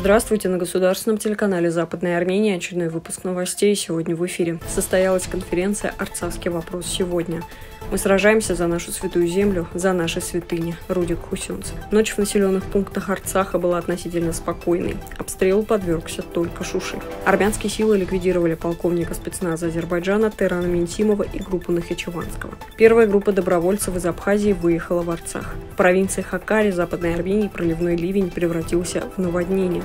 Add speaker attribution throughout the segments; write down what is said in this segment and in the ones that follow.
Speaker 1: Здравствуйте, на государственном телеканале Западной Армении очередной выпуск новостей. Сегодня в эфире состоялась конференция «Арцавский вопрос сегодня». Мы сражаемся за нашу святую землю, за наши святыни. Рудик Хусюнц. Ночь в населенных пунктах Арцаха была относительно спокойной. Обстрелу подвергся только Шуши. Армянские силы ликвидировали полковника спецназа Азербайджана Терана Минтимова и группу Нахичеванского. Первая группа добровольцев из Абхазии выехала в Арцах. В провинции Хакари Западной Армении проливной ливень превратился в наводнение.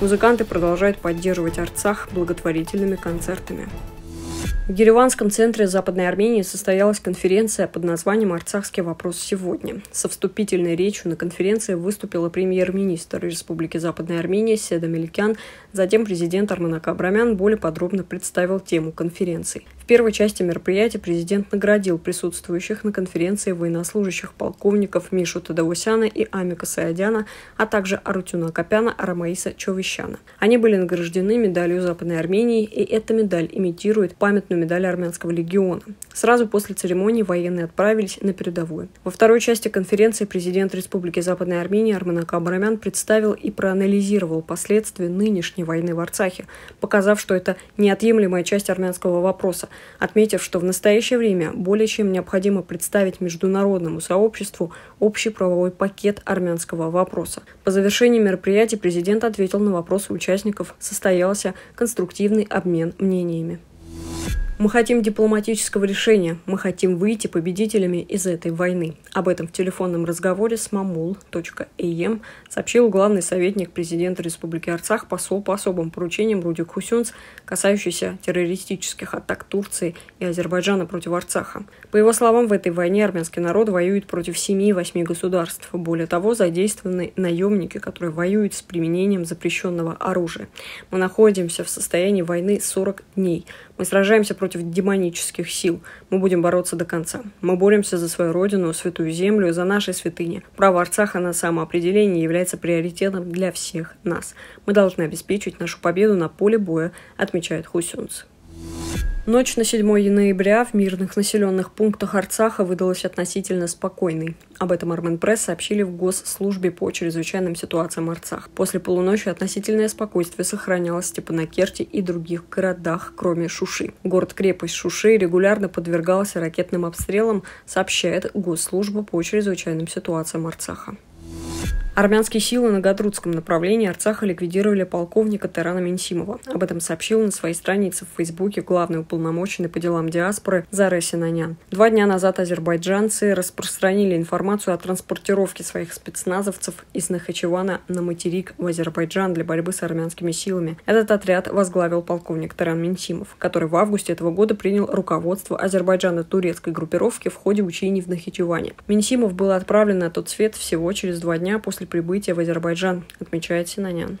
Speaker 1: Музыканты продолжают поддерживать Арцах благотворительными концертами. В Ереванском центре Западной Армении состоялась конференция под названием «Арцахский вопрос сегодня». Со вступительной речью на конференции выступила премьер-министр Республики Западная Армения Седа Меликян, затем президент Арманака Абрамян более подробно представил тему конференции. В первой части мероприятия президент наградил присутствующих на конференции военнослужащих полковников Мишу Тадаусяна и Амика Саядяна, а также Арутюна Копяна Арамаиса Човещана. Они были награждены медалью Западной Армении, и эта медаль имитирует памятную медаль Армянского легиона. Сразу после церемонии военные отправились на передовую. Во второй части конференции президент Республики Западной Армении Арманака Абрамян представил и проанализировал последствия нынешней войны в Арцахе, показав, что это неотъемлемая часть армянского вопроса, отметив, что в настоящее время более чем необходимо представить международному сообществу общий правовой пакет армянского вопроса. По завершении мероприятия президент ответил на вопросы участников, состоялся конструктивный обмен мнениями. Мы хотим дипломатического решения, мы хотим выйти победителями из этой войны. Об этом в телефонном разговоре с mamul.am сообщил главный советник президента Республики Арцах, посол по особым поручениям Рудик Хусюнц, касающийся террористических атак Турции и Азербайджана против Арцаха. По его словам, в этой войне армянский народ воюет против семи-восьми государств. Более того, задействованы наемники, которые воюют с применением запрещенного оружия. Мы находимся в состоянии войны 40 дней. Мы сражаемся против демонических сил. Мы будем бороться до конца. Мы боремся за свою родину, святую землю, за наши святыни. Право Арцаха на самоопределение является приоритетом для всех нас. Мы должны обеспечить нашу победу на поле боя, отмечает Хусюнц. Ночь на 7 ноября в мирных населенных пунктах Арцаха выдалась относительно спокойной. Об этом Армен Пресс сообщили в Госслужбе по чрезвычайным ситуациям Арцах. После полуночи относительное спокойствие сохранялось в Степанакерте и других городах, кроме Шуши. Город-крепость Шуши регулярно подвергался ракетным обстрелам, сообщает Госслужба по чрезвычайным ситуациям Арцаха. Армянские силы на Гадрутском направлении Арцаха ликвидировали полковника Тарана Менсимова. Об этом сообщил на своей странице в Фейсбуке главный уполномоченный по делам диаспоры Заре Синанян. Два дня назад азербайджанцы распространили информацию о транспортировке своих спецназовцев из Нахачевана на материк в Азербайджан для борьбы с армянскими силами. Этот отряд возглавил полковник Таран Менсимов, который в августе этого года принял руководство Азербайджана-турецкой группировки в ходе учений в Нахичеване. Менсимов был отправлен на тот свет всего через два дня после после прибытия в Азербайджан, отмечает Синанян.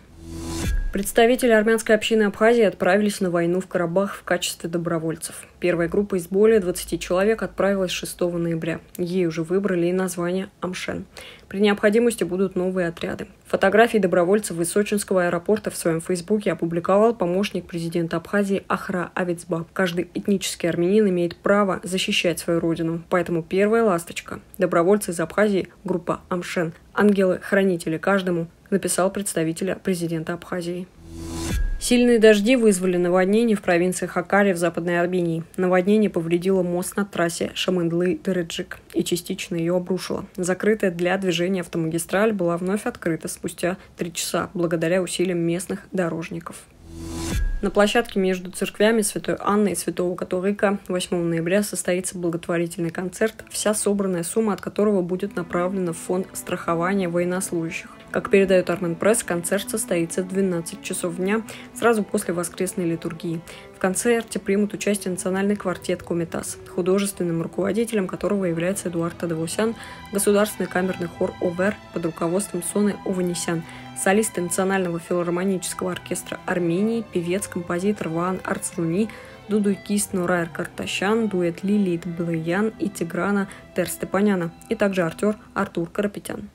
Speaker 1: Представители армянской общины Абхазии отправились на войну в Карабах в качестве добровольцев. Первая группа из более 20 человек отправилась 6 ноября. Ей уже выбрали и название «Амшен». При необходимости будут новые отряды. Фотографии добровольцев из Сочинского аэропорта в своем фейсбуке опубликовал помощник президента Абхазии Ахра Авицба. Каждый этнический армянин имеет право защищать свою родину. Поэтому первая ласточка. Добровольцы из Абхазии, группа Амшен. Ангелы-хранители каждому написал представителя президента Абхазии. Сильные дожди вызвали наводнение в провинции Хакари в Западной Армении. Наводнение повредило мост на трассе Шамындлы-Дыреджик и частично ее обрушило. Закрытая для движения автомагистраль была вновь открыта спустя три часа благодаря усилиям местных дорожников. На площадке между церквями Святой Анны и Святого Католика 8 ноября состоится благотворительный концерт, вся собранная сумма от которого будет направлена в фонд страхования военнослужащих. Как передает Армен Пресс, концерт состоится в 12 часов дня, сразу после воскресной литургии. В концерте примут участие национальный квартет «Комитас», художественным руководителем которого является Эдуард Тадавусян, государственный камерный хор «Овер» под руководством Соны Ованисян, солисты Национального филармонического оркестра Армении, певец-композитор Ван Арцруни, дудуйкист Нурайр Карташян, дуэт Лилит Блыян и Тиграна Терстепаняна, и также актер Артур Карапетян.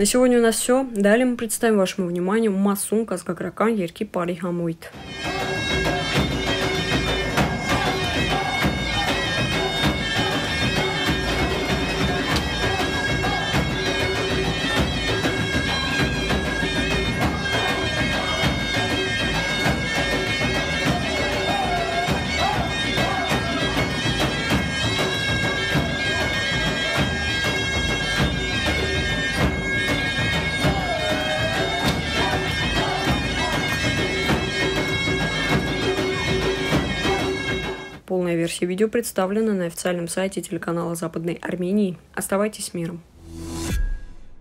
Speaker 1: На сегодня у нас все. Далее мы представим вашему вниманию Масун Казгагракан Ерки Пари Хамуит. Версия видео представлена на официальном сайте телеканала Западной Армении. Оставайтесь миром.